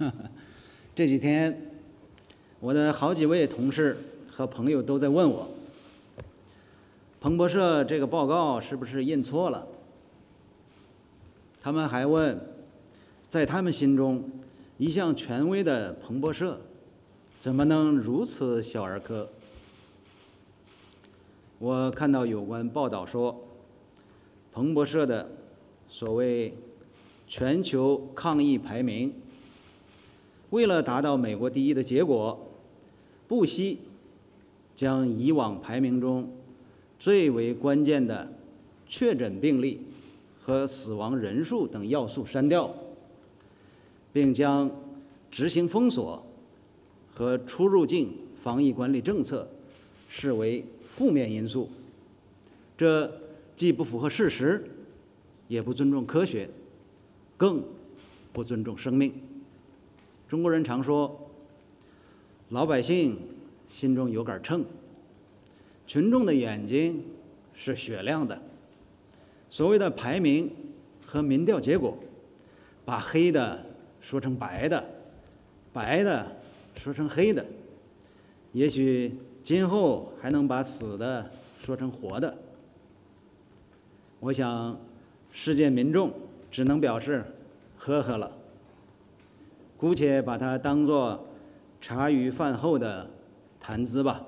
这几天，我的好几位同事和朋友都在问我，彭博社这个报告是不是印错了？他们还问，在他们心中，一向权威的彭博社，怎么能如此小儿科？我看到有关报道说，彭博社的所谓全球抗疫排名，为了达到美国第一的结果，不惜将以往排名中最为关键的确诊病例和死亡人数等要素删掉，并将执行封锁和出入境防疫管理政策视为负面因素，这既不符合事实，也不尊重科学，更不尊重生命。中国人常说，老百姓心中有杆秤，群众的眼睛是雪亮的。所谓的排名和民调结果，把黑的说成白的，白的说成黑的，也许。今后还能把死的说成活的，我想世界民众只能表示呵呵了，姑且把它当做茶余饭后的谈资吧。